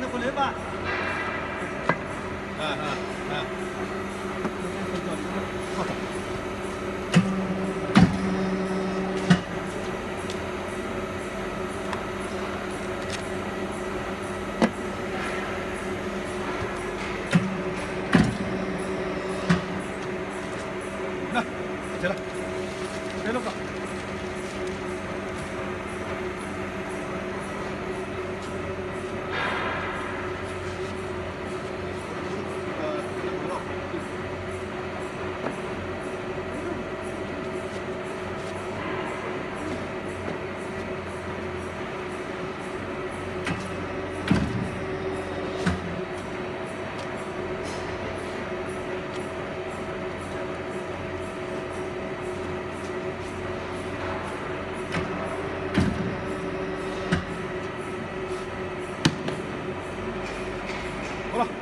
那不灵吧？嗯嗯嗯。好的。那，起来，别动了。走